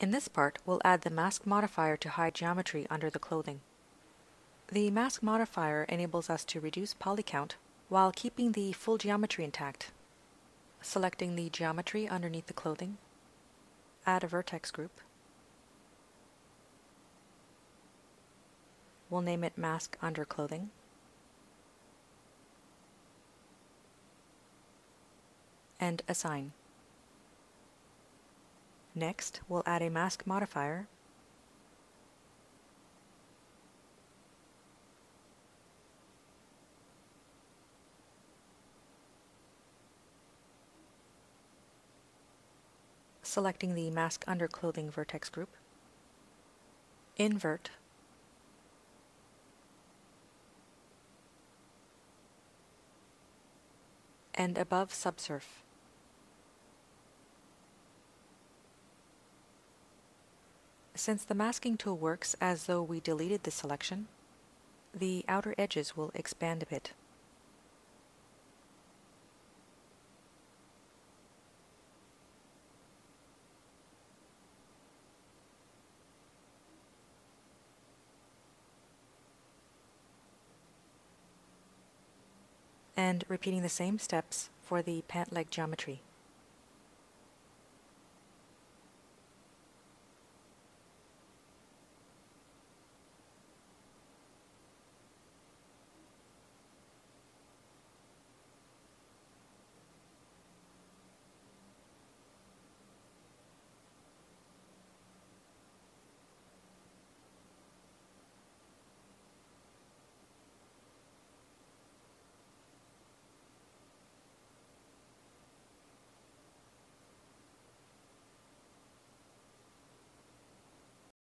In this part, we'll add the mask modifier to hide geometry under the clothing. The mask modifier enables us to reduce poly count while keeping the full geometry intact. Selecting the geometry underneath the clothing, add a vertex group. We'll name it mask under clothing. And assign. Next, we'll add a mask modifier. Selecting the mask underclothing vertex group, invert, and above subsurf. Since the masking tool works as though we deleted the selection, the outer edges will expand a bit. and repeating the same steps for the pant leg geometry.